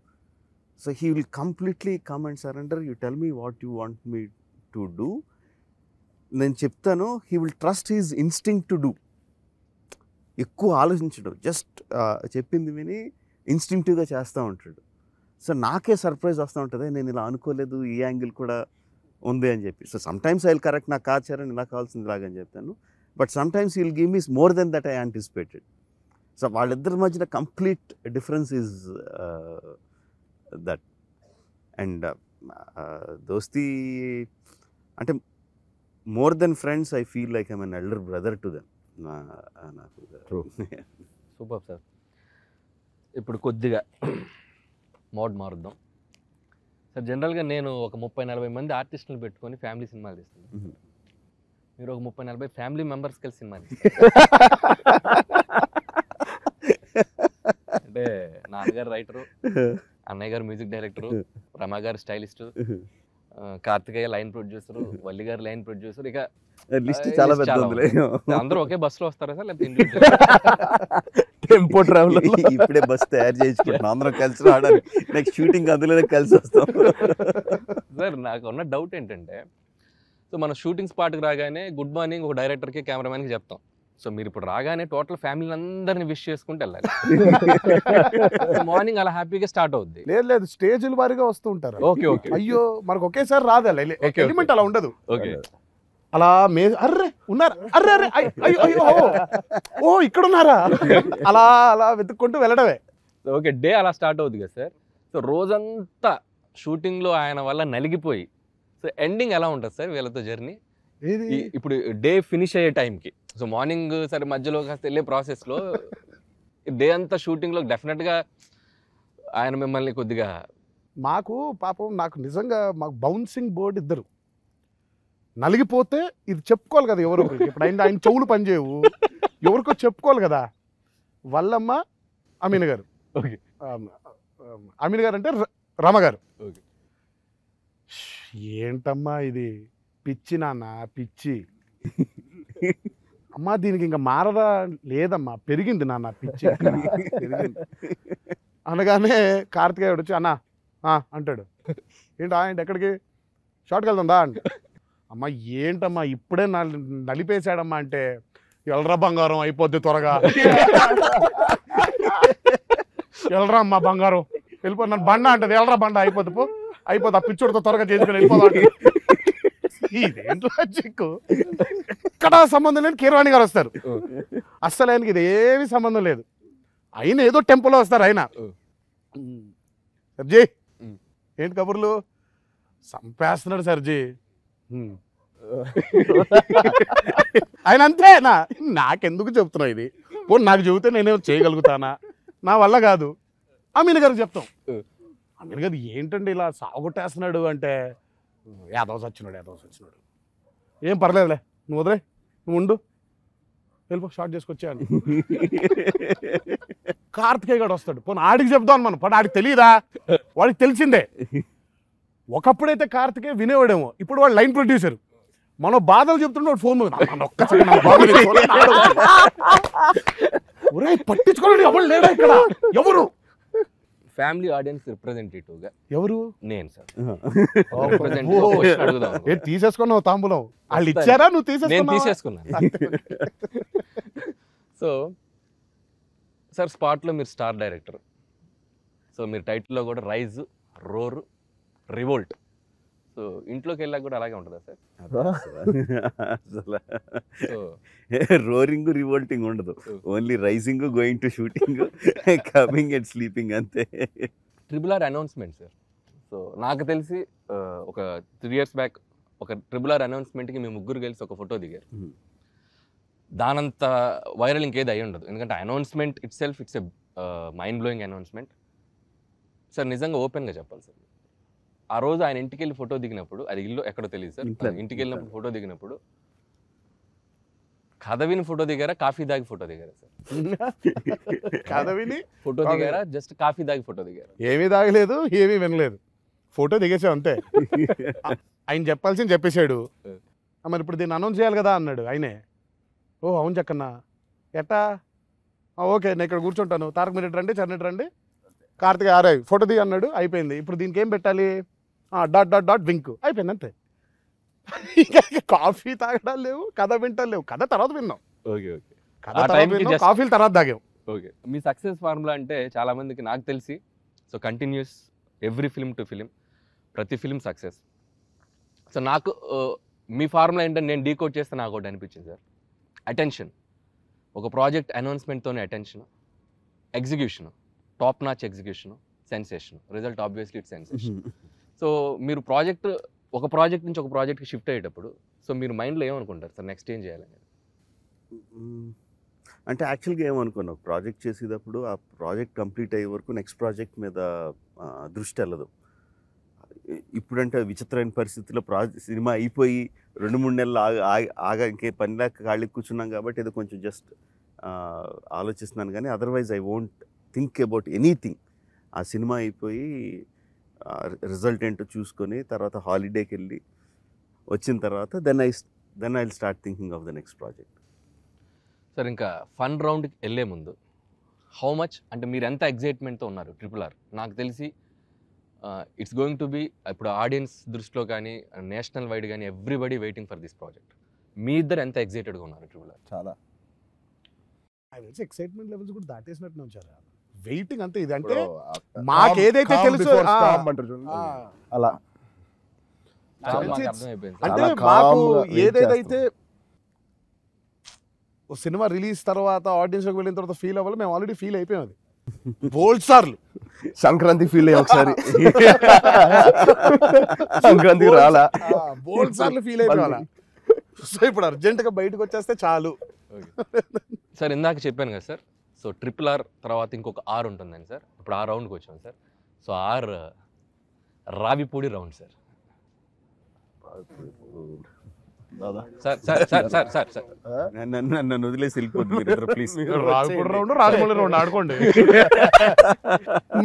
So he will completely come and surrender you tell me what you want me to do నేను చెప్తాను he will trust his instinct to do ఎక్కువ ఆలోచించడు జస్ట్ చెప్పింది విని ఇన్స్టింక్టివ్గా చేస్తూ ఉంటాడు. సో నాకే సర్ప్రైజ్ వస్తూ ఉంటుంది నేను ఇలా అనుకోలేదు ఈ యాంగిల్ కూడా ఉంది అని చెప్పి. So sometimes I correct నాకు కాచారని ఇలా కావాల్సింది లాగని చెప్తాను. But sometimes will give me more than that I anticipated so వాళ్ళిద్దరి మధ్యన complete difference is that and దోస్తీ అంటే more than friends I feel like I'm an elder brother to them నాకు True. సూపర్ సార్ ఇప్పుడు కొద్దిగా mode మారుద్దాం. Sir జనరల్గా నేను ఒక ముప్పై నలభై మంది ఆర్టిస్టులు పెట్టుకొని ఫ్యామిలీ సినిమాలు తీస్తాను. మీరు ఒక ముప్పై నలభై ఫ్యామిలీ మెంబర్స్ కలిసి సినిమా అంటే నాన్నగారు రైటరు అన్నయ్య గారు మ్యూజిక్ డైరెక్టరు రమా గారు stylist Karthikeya line producer Valli గారు లైన్ ప్రొడ్యూసర్ ఇక లిస్ట్ చాలా పెద్ద అందరూ ఒకే బస్సులో వస్తారా సార్? లేకపోతే? టెంపో ట్రావెలర్ ఇప్పుడే బస్ తయారు చేయించుకుంటున్నాం. అందరం కలిసి రావడానికి. నెక్స్ట్ షూటింగ్ అందులోనే కలిసి వస్తాం. సార్ నాకు ఉన్న డౌట్ ఏంటంటే సో మన షూటింగ్ స్పాట్కి రాగానే గుడ్ మార్నింగ్ ఒక డైరెక్టర్కి కెమెరామెన్కి చెప్తాం. సో మీరు ఇప్పుడు రాగానే టోటల్ ఫ్యామిలీ అందరిని విష్ చేసుకుంటూ వెళ్ళాలి. మార్నింగ్ అలా హ్యాపీగా స్టార్ట్ అవుద్ది. లేదు లేదు. స్టేజ్ల వారిగా వస్తూ ఉంటారు ఓకే ఓకే. అయ్యో మనకు ఒకేసారి రాదు ఎలిమెంట్ అలా ఉండదు. ఓకే. అలా మే అర్రే ఉన్నారు? అర్రే అర్రే అయ్- అయ్యో అయ్యో ఓ. ఇక్కడ ఉన్నారా అలా అలా వెతుక్కుంటూ వెళ్ళడమే. ఓకే డే అలా స్టార్ట్ అవుద్ది కదా సార్. సో రోజంతా షూటింగ్లో ఆయన వల్ల నలిగిపోయి సో ఎండింగ్ ఎలా ఉంటుంది సార్ వీళ్ళతో జర్నీ? ఇప్పుడు డే ఫినిష్ అయ్యే టైంకి. సో మార్నింగ్ సరే మధ్యలో కాస్త వెళ్ళే ప్రాసెస్లో డే అంతా షూటింగ్లో డెఫినెట్గా ఆయన మిమ్మల్ని కొద్దిగా మాకు పాపం నాకు నిజంగా మాకు బౌన్సింగ్ బోర్డు ఇద్దరు. నలిగిపోతే ఇది చెప్పుకోవాలి కదా ఎవరో ఇప్పుడు ఆయన ఆయన చెవులు పనిచేయవు. ఎవరికో చెప్పుకోవాలి కదా. వల్లమ్మ అమీన్ గారు. ఆమ్, అమీన్ గారు అంటే ర- రమ గారు. Okay. ఏంటమ్మా ఇది? పిచ్చి నాన్న పిచ్చి. అమ్మా దీనికి ఇంకా మారదా లేదమ్మా పెరిగింది నాన్న పిచ్చి. పెరిగింది. అనగానే కార్తికేయుడు వచ్చి అన్న ఆ, అంటాడు. ఏంటా ఏంటి ఎక్కడికి? షార్ట్కి వెళ్తుందా అంట. అమ్మ ఏంటమ్మా ఇప్పుడే నలిపేశాడమ్మా అంటే ఎల్రా బంగారం అయిపోద్ది త్వరగా. ఎల్రా అమ్మా బంగారం వెళ్ళిపో నన్ను బండ అంటది ఎల్రా బండ అయిపోద్ది పో. అయిపోద్ది ఆ పిచ్చోడితో త్వరగా చేసుకుని వెళ్ళిపోదా ఇదేంటి లాజిక్ ఇక్కడ సంబంధం లేదు కీరవాణి గారు వస్తారు. అస్సలు ఆయనకి ఇది ఏమి సంబంధం లేదు. ఆయన ఏదో టెంపుల్లో వస్తారు ఆయన. సర్జీ. ఏంటి కబుర్లు? సంపేస్తున్నాడు సర్జీ. ఆయన అంతేనా నాకెందుకు చెప్తున్నావు ఇది? పోనీ నాకు చెబితే నేనేమో చేయగలుగుతానా? నా వల్ల కాదు. అమీన్ గారికి చెప్తాం. అమీన్ గారు ఏంటండి ఇలా సాగుకొట్టేస్తున్నాడు అంటే? యాదవ్ సచ్చినాడు యాదవ్ సచ్చినాడు ఏం పర్లేదులే నువ్వు వదిలే నువ్వు ఉండు. వెళ్ళిపో షార్ట్ చేసుకొచ్చాను కార్తికేయ గడు వస్తాడు. పోనీ ఆడికి చెప్దాం మనం పోనీ ఆడికి తెలియదా వాడికి తెలిసిందే. ఒకప్పుడైతే కార్తికేయ వినేవాడేమో ఇప్పుడు వాడు లైన్ ప్రొడ్యూసర్. మనం బాధలు చెప్తుంటే వాడు ఫోన్ ఒరే "అన్న, ఎవరు లేడా ఇక్కడ? ఎవరు? ఫ్యామిలీ ఆడియన్స్ రిప్రజెంటేటివ్గా ఎవరు? నేను సార్. ఏ తీసేసుకున్నావు తాంబూలం? వాళ్ళు. ఇచ్చారా? నువ్వు నేను తీసేసుకున్నావా? తీసేసుకున్నాను సో సార్ స్పాట్లో మీరు స్టార్ డైరెక్టర్. సో మీరు టైటిల్లో కూడా రైజ్ రోర్ రివోల్ట్. సో ఇంట్లోకి వెళ్ళాక కూడా అలాగే ఉంటుందా సార్? అసలు. సో రోరింగ్ రివోల్టింగ్ ఉండదు. Only rising going to shooting coming and sleeping అంతే. Triple R announcement sir. So నాకు తెలిసి ఒక త్రీ ఇయర్స్ బ్యాక్ ఒక ట్రిపుల్ ఆర్ అనౌన్స్మెంట్కి మీ ముగ్గురు కలిసి ఒక ఫోటో దిగారు. దానంత వైరల్ ఇంకేది అయి ఉండదు. ఎందుకంటే announcement itself it's a mind blowing announcement. Sir నిజంగా ఓపెన్గా చెప్పాలి సార్. ఆ రోజు ఆయన ఇంటికి వెళ్ళి ఫోటో దిగినప్పుడు అది ఇల్లు ఎక్కడో తెలియదు సార్. ఇంటికి వెళ్ళినప్పుడు ఫోటో దిగినప్పుడు కథ విని ఫోటో దిగారా కాఫీ దాగి ఫోటో దిగారా సార్? కథ విని ఫోటో దిగారా జస్ట్ కాఫీ దాగి ఫోటో దిగారా? ఏమీ తాగలేదు ఏమీ వినలేదు. ఫోటో దిగేసాం అంతే. ఆయన చెప్పాల్సింది చెప్పేశాడు. మరి ఇప్పుడు దీన్ని అనౌన్స్ చేయాలి కదా అన్నాడు ఆయనే. ఓ అవును చక్కన్న ఎట్టా? "ఆ, ఓకే నేను ఇక్కడ కూర్చుంటాను. తారక మీరు రండి చరణ్ ఇటు రండి. కార్తిక ఆరాయ్ ఫోటో దిగి అన్నాడు అయిపోయింది. ఇప్పుడు దీనికి ఏం పెట్టాలి? "ఆ, డాట్ డాట్ డాట్ వింక్ అయిపోయింది అంతే. కాఫీ తాగడాలు లేవు కథ వింటాలు లేవు. కథ తర్వాత విన్నాం. Okay okay. కథ తర్వాత కాఫీలు తర్వాత తాగాం. ఓకే. మీ సక్సెస్ ఫార్ములా అంటే చాలా మందికి నాకు తెలిసి so continuous every film to film ప్రతి ఫిలిం సక్సెస్ సో నాకు మీ ఫార్ములా ఏంటంటే నేను డీకోడ్ చేస్తే నాకు ఒకటి అనిపించింది సార్. అటెన్షన్ ఒక project అనౌన్స్మెంట్తోనే attention execution top notch execution sensation result obviously it sensation so మీరు ప్రాజెక్ట్ ఒక ప్రాజెక్ట్ నుంచి ఒక ప్రాజెక్ట్కి షిఫ్ట్ అయ్యేటప్పుడు సో మీరు మైండ్లో ఏమనుకుంటారు? సార్ నెక్స్ట్ ఏం చేయాలని అంటే యాక్చువల్గా ఏమనుకున్నావు ప్రాజెక్ట్ చేసేటప్పుడు ఆ ప్రాజెక్ట్ కంప్లీట్ అయ్యే వరకు నెక్స్ట్ ప్రాజెక్ట్ మీద దృష్టి వెళ్ళదు. ఇప్పుడంటే విచిత్రమైన పరిస్థితుల్లో ప్రాజెక్ట్ సినిమా అయిపోయి రెండు మూడు నెలలు ఆగ ఆగ- ఆగా ఇంకే పని లేక ఖాళీ కూర్చున్నాం కాబట్టి ఏదో కొంచెం జస్ట్ ఆలోచిస్తున్నాను కానీ otherwise I won't think about anything ఆ సినిమా అయిపోయి రిజల్ట్ ఏంటో చూసుకొని తర్వాత హాలిడేకి వెళ్ళి వచ్చిన తర్వాత then I then I start thinking of the next project sir ఇంకా ఫన్ రౌండ్కి వెళ్ళే ముందు హౌ మచ్ అంటే మీరు ఎంత ఎగ్జైట్మెంట్తో ఉన్నారు ట్రిపుల్ ఆర్ నాకు తెలిసి ఇట్స్ గోయింగ్ టు బి ఇప్పుడు ఆడియన్స్ దృష్టిలో కానీ నేషనల్ వైడ్ కానీ everybody waiting for this project మీ ఇద్దరు ఎంత ఎగ్జైటెడ్గా ఉన్నారు ట్రిపుల్ ఆర్ చాలా. తెలిసి ఎక్సైట్మెంట్ లెవెల్స్ కూడా దాటేసినట్టు ఉంచారు వెయిటింగ్ అంతే ఇది అంటే ఇప్పుడు ఆ- మాకు calm- ఏదైతే calm తెలుసో, అలా. అంటే మాకు ఓ సినిమా రిలీజ్ తర్వాత ఆడియన్స్లోకి వెళ్ళిన తర్వాత ఫీల్ అవ్వాలి మేము ఆల్రెడీ ఫీల్ అయిపోయాం అది. బోల్డ్ సార్లు. సంక్రాంతి ఫీల్ అయ్యి ఒకసారి. సంక్రాంతికి రాలా. బోల్డ్ సార్లు ఫీల్ అయిపోవాలి సో ఇప్పుడు అర్జెంట్గా బయటకు వచ్చేస్తే చాలు. సార్ ఇందాక చెప్పాను కదా సార్ సో ట్రిపుల్ ఆర్ తర్వాత ఇంకొక ఆర్ ఉంటుందండి సార్. ఇప్పుడు ఆ రౌండ్కి వచ్చాం sir. So our Ravipudi round sir. Sir sir sir sir sir sir. నన్ను నన్ను వదిలేసి వెళ్ళిపోతుంది ప్లీజ్ మీరు రావిపూడి రౌండ్ రాజమౌళి రౌండ్ ఆడుకోండి.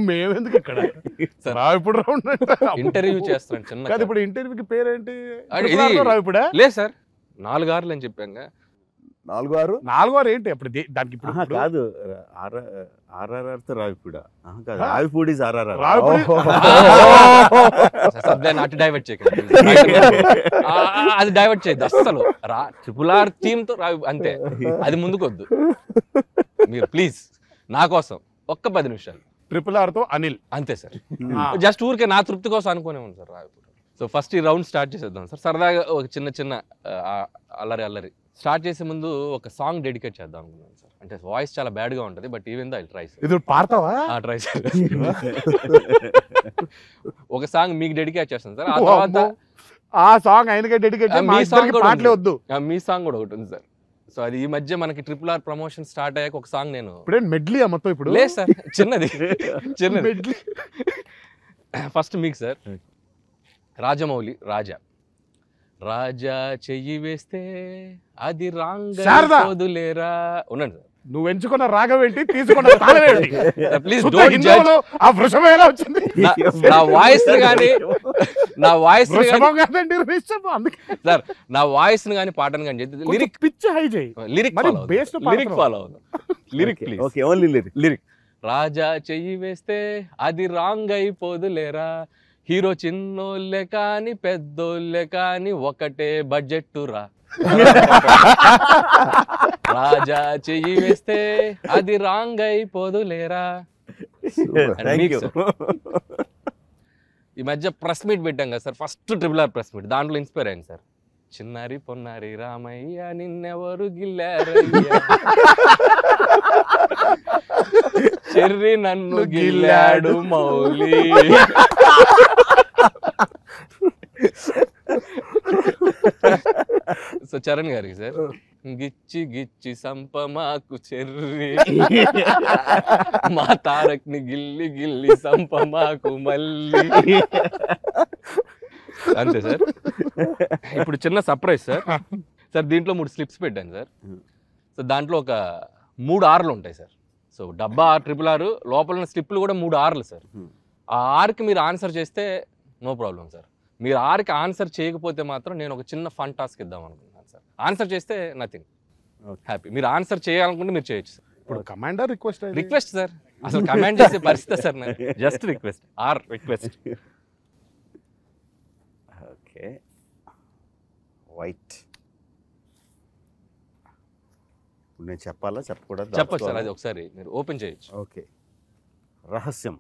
మేమెందుకు ఇక్కడ? సార్. రావిపూడి రౌండ్ ఇంటర్వ్యూ చేస్తున్నాను చిన్న కాదు ఇప్పుడు ఇంటర్వ్యూకి పేరేంటి? రావిపూడా? లేదు సార్. నాలుగు ఆర్లు అని చెప్పాங்க నాలుగు ఆరు నాలుగో ఏంటి అప్పుడు దానికి ఇప్పుడు కాదు. ఆర్ఆర్ఆర్తో రావిపూడ కాదు. రావిపూడి ఇస్ ఆర్ఆర్ఆర్. రావిపూడి అటు డైవర్ట్ చేయకండి. అది డైవర్ట్ చేయద్దు అస్సలు. రా ట్రిపుల్ ఆర్ థీమ్తో రావి అంతే. అది ముందుకొద్దు. మీరు ప్లీజ్ నా కోసం ఒక్క పది నిమిషాలు. ట్రిపుల్ ఆర్తో అనిల్. అంతే సార్. జస్ట్ ఊరికే నా తృప్తి కోసం అనుకునే ఉంది సార్ రావిపూర్ సో ఫస్ట్ ఈ రౌండ్ స్టార్ట్ చేసేద్దాం సార్. సరదాగా ఒక చిన్న చిన్న ఆ, అల్లరి అల్లరి. స్టార్ట్ చేసే ముందు ఒక సాంగ్ డెడికేట్ చేద్దాం అనుకున్నాను సార్. అంటే వాయిస్ చాలా bad గా ఉంటుంది but even though I try sir. ఇది పాడతావా? Try sir. ఒక సాంగ్ మీకు డెడికేట్ చేస్తాను సార్. ఆ తర్వాత. ఆ సాంగ్ ఆయనకే డెడికేట్ ఆ, మీ కూడా పాటలే. వద్దు. ఆ, మీ సాంగ్ కూడా ఒకటి ఉంది సార్. సో అది ఈ మధ్య మనకి ట్రిపుల్ ఆర్ ప్రమోషన్ స్టార్ట్ అయ్యాక ఒక సాంగ్ నేను ఇప్పుడే మెడ్లీ మొత్తం ఇప్పుడు? లేదు సార్ చిన్నది చిన్నది. మెడ్లీ ఫస్ట్ మీకు సార్. రాజమౌళి రాజా. రాజా చెయ్యి వేస్తే అది రాంగ్ శారదా. వదులేరా ఉండండి సార్. నువ్వు ఎంచుకున్న రాగం ఏంటి? తీసుకున్న తాళం ఏంటి? ప్లీజ్ శుద్ధ డోంట్ జడ్జ్ హిందువులో ఆ వృషభం ఎలా వచ్చింది? నా వాయిస్ కానీ నా వాయిస్ కానీ వృషభం కాదండి వృషభం. అందుకే. సార్ నా వాయిస్ కానీ పాటను కానీ లిరిక్ లిరిక్ పిచ్ హై చేయి. లిరిక్ మరి ఫాలో లిరిక్ పాడుతున్నావు. ఫాలో అవును lyric please okay only lyric. Lyric. రాజా చెయ్యి వేస్తే అది రాంగ్ అయిపోదులేరా. హీరో చిన్నోళ్ళే కాని పెద్దోళ్ళే కాని ఒకటే బడ్జెట్ రా. రాజా చెయ్యి వేస్తే అది రాంగ్ యూ sir. ఈ మధ్య ప్రెస్ మీట్ పెట్టాం కదా sir. First triple R press meet. దాంట్లో ఇన్స్పైర్ అయింది సార్. చిన్నారి పొన్నారి రామయ్య నిన్నెవరు గిల్లారయ్యా? చెర్రి నన్ను గిల్లాడు. మౌలి. సో చరణ్ గారికి సార్. గిచ్చి గిచ్చి సంప మాకు చెర్రి. మా తారక్ని గిల్లి గిల్లి సంప మాకు మళ్ళీ అంతే సార్. ఇప్పుడు చిన్న సర్ప్రైజ్ సార్. సార్ దీంట్లో మూడు స్లిప్స్ పెట్టాను సార్. సో దాంట్లో ఒక మూడు ఆర్లు ఉంటాయి సార్. సో డబ్బా ఆర్ ట్రిపుల్ ఆర్ లోపల ఉన్న స్లిప్లు కూడా మూడు ఆర్లు సార్. ఆ ఆర్కి మీరు ఆన్సర్ చేస్తే నో ప్రాబ్లం సార్. మీరు ఆర్కి ఆన్సర్ చేయకపోతే మాత్రం నేను ఒక చిన్న ఫన్ టాస్క్ ఇద్దాం అనుకుంటున్నాను సార్. ఆన్సర్ చేస్తే నథింగ్. హ్యాపీ. మీరు ఆన్సర్ చేయాలనుకుంటే మీరు చేయొచ్చు సార్. ఇప్పుడు కమాండర్ రిక్వెస్ట్ రిక్వెస్ట్ సార్. అసలు కమెంట్ చేసే పరిస్థితి sir just request or request okay. Wait ఇప్పుడు నేను చెప్పాలా? చెప్పకూడదు? చెప్పచ్చు సార్ అది ఒకసారి మీరు ఓపెన్ చేయొచ్చు. ఓకే. రహస్యం.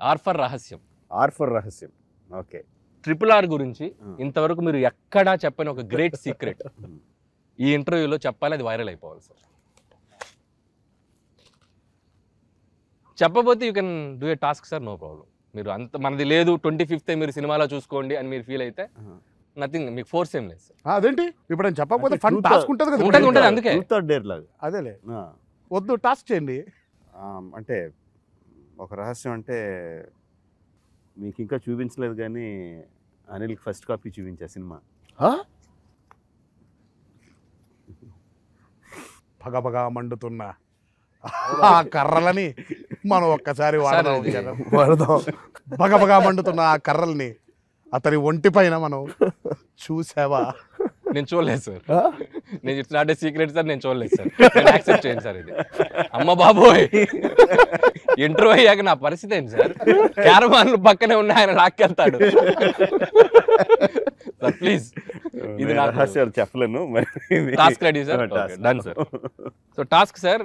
ఆర్ ఫర్ రహస్యం. ఆర్ ఫర్ రహస్యం. ఓకే. ట్రిపుల్ ఆర్ గురించి ఇంతవరకు మీరు ఎక్కడా చెప్పని ఒక గ్రేట్ సీక్రెట్ ఈ ఇంటర్వ్యూలో చెప్పాలి అది వైరల్ అయిపోవాలి sir చెప్పబోతే you can do a task sir no problem మీరు అంత మనది లేదు ట్వంటీ ఫిఫ్త్ మీరు సినిమాలో చూసుకోండి అని మీరు ఫీల్ అయితే నథింగ్ మీకు ఫోర్స్ ఏం లేదు సార్ అదేంటి? ఇప్పుడు నేను చెప్పకపోతే ఫన్ truth- టాస్క్ ఉంటుంది కదా ఉంటుంది. ఉంటుంది. అందుకే. ఆర్ డేర్ లాగా. అదేలే. వద్దు టాస్క్ చేయండి. అంటే ఒక రహస్యం అంటే మీకు ఇంకా చూపించలేదు కానీ అనిల్కి ఫస్ట్ కాపీ చూపించా సినిమా. పగపగా మండుతున్న ఆ కర్రలని మనం ఒక్కసారి వాడదాం. వాడదాం. పగపగా మండుతున్న ఆ కర్రల్ని అతని ఒంటి పైన మనం చూసావా? నేను చూడలేదు సార్? నేను it's not a secret sir నేను చూడలేదు సార్. యాక్సెప్ట్ చేయండి సార్ ఇది. అమ్మ బాబోయ్. ఇంటర్వ్యూ అయ్యాక నా పరిస్థితి ఏంటి సార్? క్యారవాన్లు పక్కనే ఉన్న ఆయన లాక్కెళ్తాడు. Sir please. ఇది నాకు- రహస్యాలు చెప్పలేను task ready sir. Done sir so task sir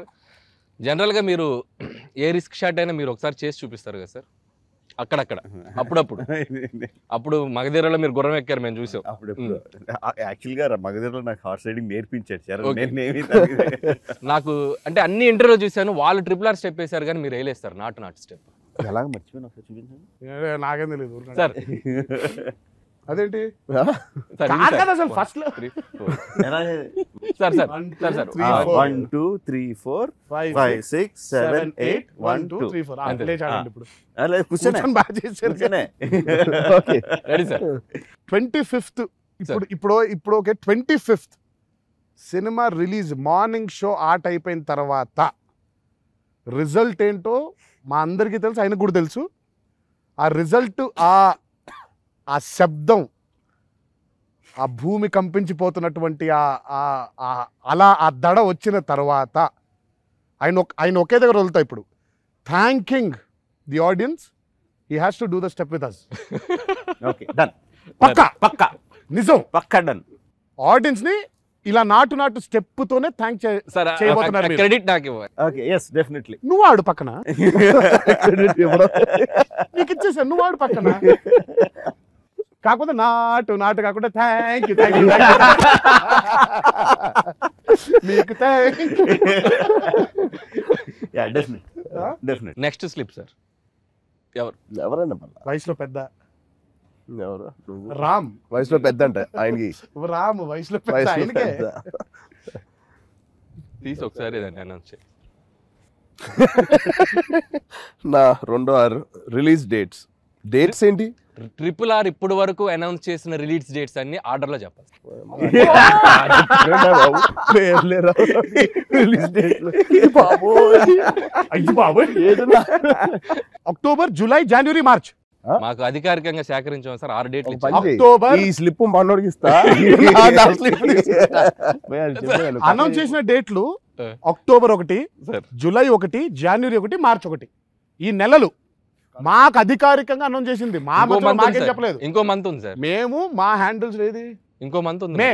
జనరల్గా మీరు ఏ రిస్క్ షాట్ అయినా మీరు ఒకసారి చేసి చూపిస్తారు కదా సార్ అక్కడక్కడ. అప్పుడప్పుడు. అప్పుడు మగధీరలో మీరు గుర్రం ఎక్కారు మేము చూసాం. అప్పుడు యాక్చువల్గా మగధీరలో నాకు హార్స్ రైడింగ్ నేర్పించాడు సార్. ఏమీ నాకు అంటే అన్ని ఇంటర్వ్యూ చూశాను వాళ్ళు ట్రిపుల్ ఆర్ స్టెప్ వేశారు కానీ మీరు వేయలేస్తారు. నాటు నాటు స్టెప్. ఎలాగ మర్చిపోయినా ఒకసారి చూపించండి. ఏ, నాకేం తెలియదు. సార్ అదేంటి? అసలు ఫస్ట్లో. Sir sir One, two, sir. Sir three, four. One two three four five five six seven eight one two three four ఇప్పుడు. కూర్చొనే. బాగా చేశారు రెడీ సార్ ట్వంటీ ఫిఫ్త్. ఇప్పుడు ఇప్పుడు ఇప్పుడు okay twenty fifth. Cinema release morning show art అయిపోయిన తర్వాత result ఏంటో మా అందరికీ తెలుసు ఆయనకు కూడా తెలుసు. ఆ రిజల్ట్ ఆ ఆ శబ్దం ఆ భూమి కంపించిపోతున్నటువంటి ఆ ఆ- ఆ- అలా ఆ దడ వచ్చిన తర్వాత ఆయన ఒక- ఆయన ఒకే దగ్గర వదులుతా ఇప్పుడు. Thanking the audience he has to do the step with us okay done పక్కా. పక్కా. నిజం. పక్కా డన్ ఆడియన్స్ని ఇలా నాటు నాటు స్టెప్ తోనే థ్యాంక్ సార్ చేయబోతున్నారు. క్రెడిట్ నాకు ఇవ్వాలి ఓకే ఎస్ డెఫినెట్లీ నువ్వు ఆడు పక్కన. నీకు ఇచ్చేసా నువ్వు ఆడు పక్కన. కాకపోతే నాటు నాటు కాకుండా థ్యాంక్ యూ థ్యాంక్ యూ మీకు thank ya definite Huh? Definite next slip sir ఎవరన్నా మళ్ళా? వయసులో పెద్ద. ఎవరు? రామ్. వయసులో పెద్ద అంట ఆయనకి. రామ్ వయసులో పెద్ద ఆయనకే. తీసి ఒకసారి దాన్ని అనౌన్స్ చేయి. నా రెండో ఆరు రిలీజ్ డేట్స్ డేట్స్ ఏంటి? ట్రిపుల్ ఆర్ ఇప్పుడు వరకు అనౌన్స్ చేసిన రిలీజ్ డేట్స్ అన్ని ఆర్డర్లో చెప్పాలి అక్టోబర్ జూలై జనవరి మార్చ్ మాకు అధికారికంగా సేకరించాం సార్ ఆరు డేట్లు. అక్టోబర్ ఈ స్లిప్ మనోడికి ఇస్తా. అనౌన్స్ చేసిన డేట్లు. అక్టోబర్ ఒకటి సార్ జూలై ఒకటి జనవరి ఒకటి మార్చ్ ఒకటి ఈ నెలలు మాకు అధికారికంగా అనౌన్స్ చేసింది. మా ఇంకో మధ్యలో మంత్ ఉంది మాకేం సార్. చెప్పలేదు. ఇంకో మంత్ ఉంది సార్. మేము మా హ్యాండిల్స్ ఏది? ఇంకో మంత్ ఉంది మే.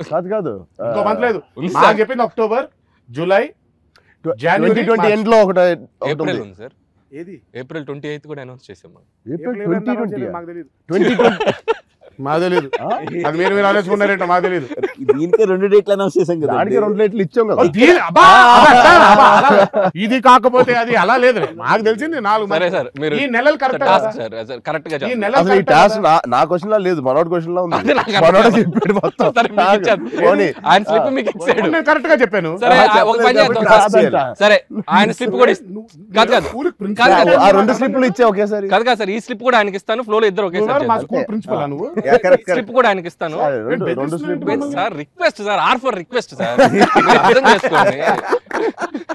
కాదు కాదు. ఇంకో మంత్ లేదు. మాకు. చెప్పింది అక్టోబర్ జూలై జనవరి ట్వంటీ ఎండ్లో ఒకటి ఏప్రిల్ ఉంది. సార్. ఏది? ఏప్రిల్ ట్వంటీ ఎయిత్ కూడా అనౌన్స్ చేసాం. ఏప్రిల్ ట్వంటీ ట్వంటీ మాకు తెలియదు ట్వంటీ మాకు తెలియదు అది మీరు మీరు ఆలోచుకున్నారేంటో మాకు తెలియదు దీనికే రెండు డేట్లు అనౌన్స్ చేసాం కదా దానికి రెండు లైట్లు ఇచ్చాం కదా. ఇది కాకపోతే అది అలా లేదు. మాకు తెలిసింది నాలుగు సరే. సార్ మీరు ఈ నెలలు కరెక్ట్? టాస్క్ సార్ సార్ కరెక్ట్గా ఈ చెప్పండి. నెల ఈ టాస్క్ నా క్వశ్చన్ లా లేదు. మనోడి క్వశ్చన్ లా ఉంది. నాకు మనోడే చెప్పాడు మొత్తం. సరే, మీకు ఇచ్చాను. పోనీ. ఆయన స్లిప్ మీకు ఇచ్చాడు. నేను కరెక్ట్గా చెప్పాను. సరే ఒక పని చేద్దాం. సార్. ఆయన స్లిప్ కూడా కాదు, కాదు. ఆ రెండు స్లిప్లు ఇచ్చే ఒకేసారి. కాదు కాదు సార్ ఈ స్లిప్ కూడా ఆయనకి ఇస్తాను. ఫ్లో లో ఇద్దరు ఒకేసారి మా. స్కూల్ ప్రిన్సిపల్ నువ్వు? స్లిప్ కూడా ఆయనకి ఇస్తాను. సరే, request sir R for request sir మీరు అర్థం చేసుకోండి.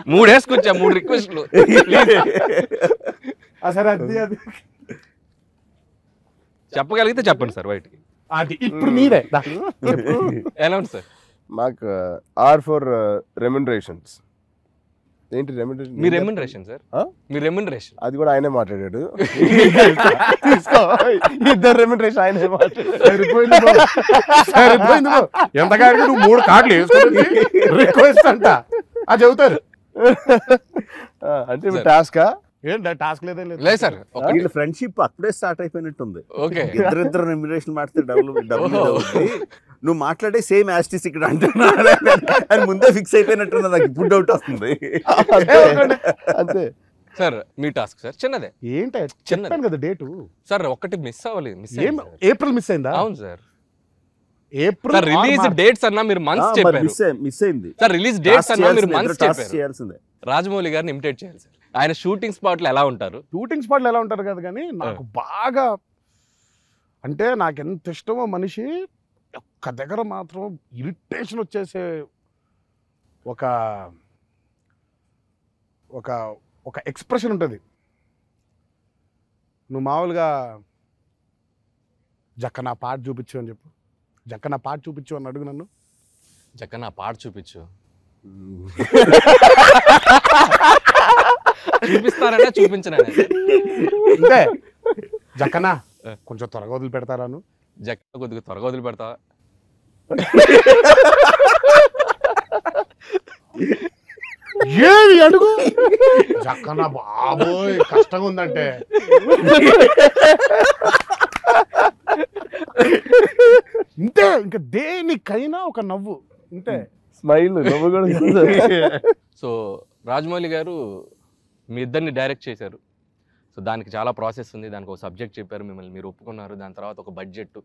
మూడు వేసుకొచ్చా మూడు రిక్వెస్ట్లు ఆ, సరే అది అది. చెప్పగలిగితే చెప్పండి సార్ బయటికి. అది ఇప్పుడు నీదే దా. అనౌన్స్ సార్ మాకు ఆర్ ఫర్ రెమ్యునరేషన్స్ ఏంటి రెమ్యునరేషన్ మీ రెమ్యునరేషన్ సార్? మీ రెమ్యునరేషన్ అది కూడా ఆయనే మాట్లాడాడు. తీసుకో. ఇద్దరు రెమ్యునరేషన్ ఆయనే మాట్లాడాడు సరిపోయింది బాబు. సరిపోయింది బాబు. ఎంతకాడికి నువ్వు మూడు కార్డులు వేసుకొని రిక్వెస్ట్ అంట. అది చెబుతారు. అంటే. టాస్కా టాస్క్ లేదే లేదు. లేదు సార్. వీళ్ళ ఫ్రెండ్షిప్ అప్పుడే స్టార్ట్ అయిపోయినట్టుంది. ఓకే. ఇద్దరిద్దరు రెమ్యునరేషన్ మాడితే ఓహో. అవుతుంది నువ్వు మాట్లాడే సేమ్ యాస్టిస్ ఇక్కడ అంటున్నా అని ముందే ఫిక్స్ అయిపోయినట్టుంది. నాకు ఇప్పుడు డౌట్ వస్తుంది. అంతే. అంతే. సార్ మీ టాస్క్ సార్. చిన్నదే. ఏంటి. చెప్పాను కదా డేటు సార్ ఒక్కటి మిస్ అవ్వాలి మిస్ ఏప్రిల్ మిస్ అయిందా? అవును సార్. ఏప్రిల్ రిలీజ్ డేట్స్ అన్నా మీరు మంత్స్ చెప్పారు. మిస్ మిస్ అయింది. సార్ రిలీజ్ డేట్స్ అన్నా మీరు మంత్స్ చెప్పారు. చేయాల్సిందే. రాజమౌళి గారిని ఇమిటేట్ చేయాలి సార్. ఆయన షూటింగ్ స్పాట్లో ఎలా ఉంటారు? షూటింగ్ స్పాట్లు ఎలా ఉంటారు కదా కానీ నాకు బాగా అంటే నాకు ఎంత ఇష్టమో మనిషి ఒక్క దగ్గర మాత్రం ఇరిటేషన్ వచ్చేసే ఒక ఒక ఒక ఎక్స్ప్రెషన్ ఉంటుంది. నువ్వు మామూలుగా జక్క నా పాట చూపించు అని చెప్పు. జక్క నా పాట చూపించు అని అడుగు నన్ను. చక్క నా పాట చూపించు. చూపిస్తారనే చూపించననే. అంతే జక్కనా కొంచెం త్వరగా వదిలి పెడతారాను జక్క కొద్దిగా త్వరగా వదిలి పెడతావా ఏది అడుగు? జక్కన బాబోయ్ కష్టంగా ఉందంటే. ఇంతే ఇంకా దేనికైనా ఒక నవ్వు. ఇంతే. స్మైల్ నవ్వు కూడా. సో రాజమౌళి గారు మీ ఇద్దరిని డైరెక్ట్ చేశారు. సో దానికి చాలా ప్రాసెస్ ఉంది. దానికి ఒక సబ్జెక్ట్ చెప్పారు మిమ్మల్ని మీరు ఒప్పుకున్నారు. దాని తర్వాత ఒక బడ్జెట్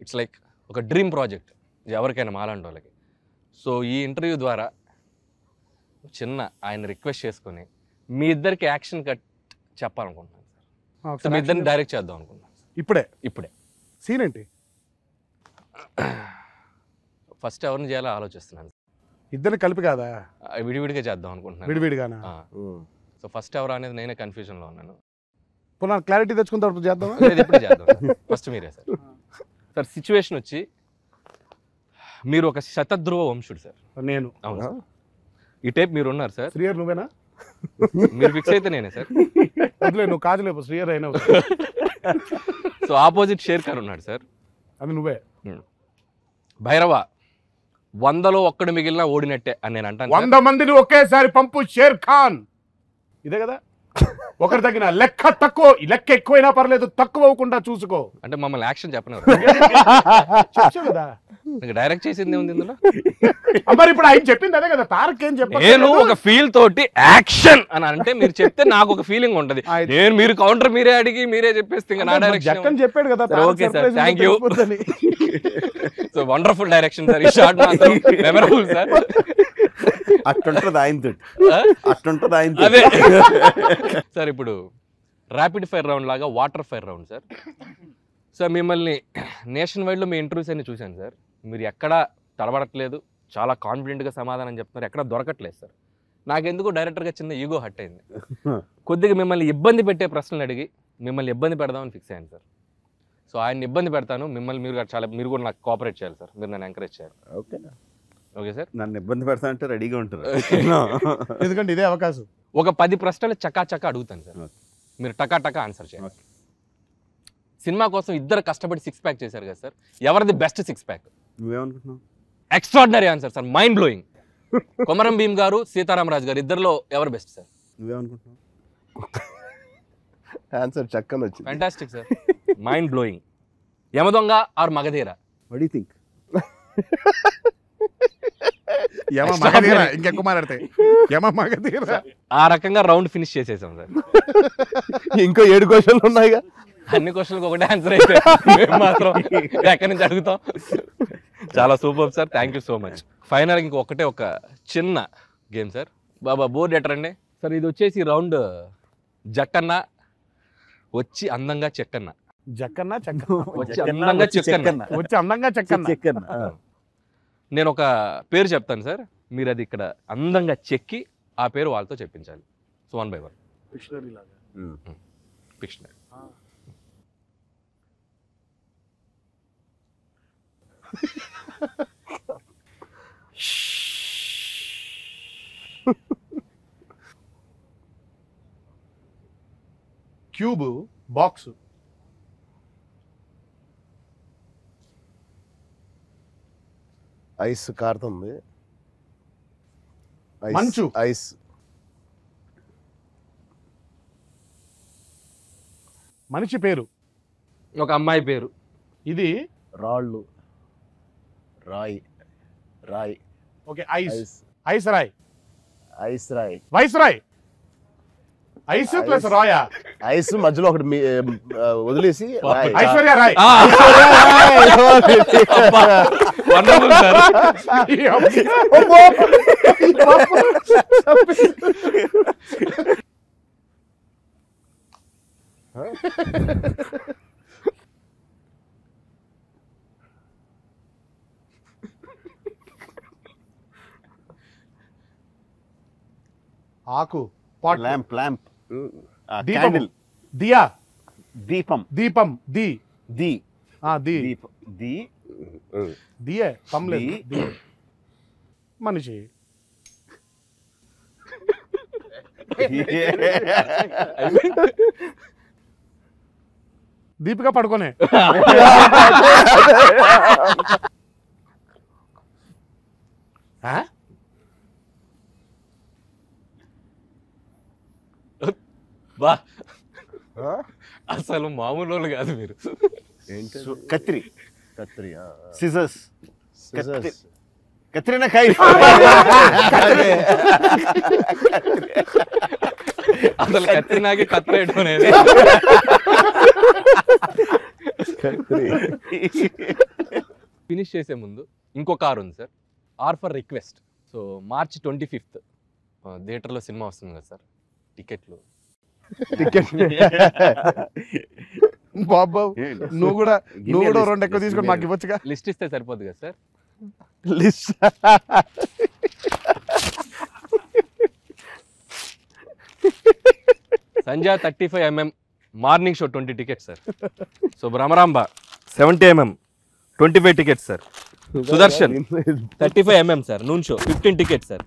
ఇట్స్ లైక్ ఒక డ్రీమ్ ప్రాజెక్ట్ ఎవరికైనా మాలాంటి వాళ్ళకి. సో ఈ ఇంటర్వ్యూ ద్వారా చిన్న ఆయన రిక్వెస్ట్ చేసుకొని మీ ఇద్దరికి యాక్షన్ కట్ చెప్పాలనుకుంటున్నాను సార్. సో మీ ఇద్దరిని డైరెక్ట్ చేద్దాం అనుకుంటున్నాను ఇప్పుడే? ఇప్పుడే. సీన్ ఏంటి? ఫస్ట్ ఎవరిని చేయాలో ఆలోచిస్తున్నాను ఇద్దరిని కలిపి కాదా? విడివిడిగా చేద్దాం అనుకుంటున్నాను. విడివిడిగానా? ఉమ్. సో ఫస్ట్ ఎవరు అనేది నేనే కన్ఫ్యూజన్లో ఉన్నాను. పునః క్లారిటీ తెచ్చుకున్న తర్వాత చేద్దామా? లేదు ఇప్పుడు చేద్దాం. ఫస్ట్ మీరే సార్. సార్ సిచ్యువేషన్ వచ్చి మీరు ఒక శతధ్రువ వంశుడు సార్. నేను. అవును ఈ టైప్ మీరు ఉన్నారు సార్. శ్రీయర్ నువ్వేనా? మీరు ఫిక్స్ అయితే నేనే సార్. వదిలే నువ్వు కాజులేపు శ్రీయర్ అయినావు సో ఆపోజిట్ షేర్ ఖాన్ ఉన్నాడు సార్. అది నువ్వే. భైరవ వందలో ఒక్కడు మిగిలిన ఓడినట్టే అని నేను అంటాను. వంద మందిని ఒకేసారి పంపు షేర్ ఖాన్ ఇదే కదా? ఒకరి తగిన లెక్క తక్కువ లెక్క ఎక్కువైనా పర్లేదు తక్కువ అవ్వకుండా చూసుకో. అంటే మమ్మల్ని యాక్షన్ చెప్పను చెప్పావు కదా? డైరెక్ట్ చేసింది ఉంది ఇందులో? మరి ఇప్పుడు ఆయన చెప్పింది అదే కదా తారక్ ఏం చెప్పారు నేను ఒక ఫీల్ తోటి యాక్షన్ అని అంటే మీరు చెప్తే నాకు ఒక ఫీలింగ్ ఉంటది. నేను మీరు కౌంటర్ మీరే అడిగి మీరే చెప్పేస్తే ఇంకా నా డైరెక్షన్ చెప్పాడు కదా ఓకే సార్, you. తెలిసిపోద్దని. సో వండర్ఫుల్ డైరెక్షన్ సార్ ఈ షార్ట్ మాత్రం మెమరబుల్ సార్ అట్టుంటది ఆయనతో ఆ? అట్టుంటది ఆయనతో అదే. సార్ ఇప్పుడు ర్యాపిడ్ ఫైర్ రౌండ్ లాగా water fire round sir. Sir మిమ్మల్ని నేషన్ వైడ్లో మీ ఇంటర్వ్యూస్ అన్ని చూశాను సార్. మీరు ఎక్కడా తడబడట్లేదు చాలా కాన్ఫిడెంట్గా సమాధానం చెప్తున్నారు ఎక్కడ దొరకట్లేదు సార్. నాకెందుకు డైరెక్టర్గా చిన్న ఈగో హట్ అయింది. కొద్దిగా మిమ్మల్ని ఇబ్బంది పెట్టే ప్రశ్నలు అడిగి మిమ్మల్ని ఇబ్బంది పెడదామని ఫిక్స్ అయ్యాను సార్. సో ఆయన ఇబ్బంది పెడతాను. మిమ్మల్ని మీరు చాలా మీరు కూడా నాకు కోఆపరేట్ చేయాలి సార్. మీరు నన్ను ఎంకరేజ్ చేయాలి. ఓకే. Okay sir. నన్ను ఇబ్బంది పెడతా అంటే రెడీగా ఉంటారు. ఎందుకంటే ఇదే అవకాశం. ఒక పది ప్రశ్నలు చకా చకా అడుగుతాను సార్. మీరు టకా టకా ఆన్సర్ Okay. సినిమా కోసం ఇద్దరు కష్టపడి సిక్స్ ప్యాక్ చేశారు కదా సార్. ఎవరిది బెస్ట్ సిక్స్ ప్యాక్ నువ్వేమనుకుంటున్నావు? Extraordinary answer sir. Mind blowing Komaram Bheem గారు సీతారామరాజు గారు ఇద్దరిలో ఎవరు బెస్ట్ సార్? నువ్వేమనుకుంటున్నావు? ఆన్సర్ చక్కని వచ్చింది. Fantastic sir. Mind blowing Yamadonga or Magadheera? What you think Yama Extra Magadheera. ఇంకెక్కువ మాట్లాడితే మగధీర. ఆ రకంగా రౌండ్ ఫినిష్ చేసేసాం సార్. ఇంకో ఏడు క్వశ్చన్లు ఉన్నాయిగా. అన్ని క్వశ్చన్లకు ఒకటే ఆన్సర్ అయితే. మాత్రం ఎక్కడి నుంచి అడుగుతాం? చాలా super sir. Thank you so much final ఇంక ఒకటే ఒక చిన్న గేమ్ సార్. బాబా బోర్డు ఎట్టరండి సార్ ఇది వచ్చేసి రౌండ్ జక్కన్న వచ్చి అందంగా చెక్కన్న. జక్కన్న చెక్క వచ్చి అందంగా చెక్కన్న. వచ్చి అందంగా చెక్కన్న. చెక్కన్న. నేను ఒక పేరు చెప్తాను సార్. మీరు అది ఇక్కడ అందంగా చెక్కి ఆ పేరు వాళ్ళతో చెప్పించాలి. So one by one. Pictionary cube box. Ice కారుతుంది. ఐస్- మంచు. ఐస్. మనిషి పేరు? ఒక అమ్మాయి పేరు. ఇది? రాళ్ళు. రాయి. రాయి. Okay ice. Ice. Ice Rai. Ice రాయి. Vice Roy. Ice plus ice. రాయా ఐస్ మధ్యలో ఒకటి మీ- ఆ, వదిలేసి రాయి. ఐశ్వర్య రాయ్ ఆ, wonderful, sir. ఆకు పాట్ ల్యాంప్ ల్యాంప్ దీపము. క్యాండిల్ దియా దీపం దీపం ది ది ఆ ది దీపం ది దియే పమ్లేదు ది. ది. మనిషి దీపిక పడుకోనే ఆ? బా? అసలు మామూలు వాళ్ళు కాదు మీరు. ఏంటి? సు- కత్రి. కత్రి సిజర్స్. కత్రినా కై అసలు కత్తినాకి కత్తిరేయడం అనేది కత్రి. ఫినిష్ చేసే ముందు ఇంకో కార్ ఉంది sir. R for request so March twenty fifth థియేటర్లో సినిమా వస్తుంది కదా సార్. టికెట్లు టికెట్ బాబు నువ్వు కూడా నువ్వు కూడా రెండు ఎక్కువ తీసుకొని మాకు ఇవ్వచ్చుగా? లిస్ట్ ఇస్తే సరిపోద్ది కదా sir? List. Sanjay thirty five MM morning show twenty tickets sir. So Bhramaramba seventy MM twenty five tickets sir. Sudarshan thirty five MM sir noon show fifteen tickets sir.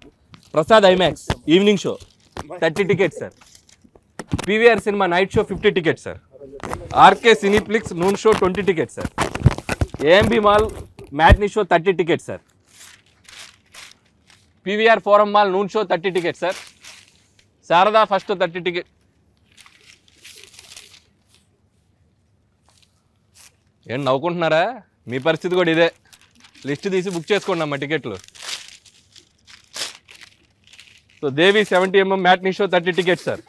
Prasad IMAX evening show thirty tickets sir. PVR cinema night show fifty tickets sir. RK cineplex noon show twenty tickets sir. AMB mall matinee show thirty tickets sir. PVR forum mall noon show thirty tickets sir. Sharada first thirty ticket. ఏం నవ్వుకుంటున్నారా? మీ పరిస్థితి కూడా ఇదే. List తీసి book చేసుకోండి అమ్మ టికెట్లు. So Devi seventy MM matinee show thirty tickets sir.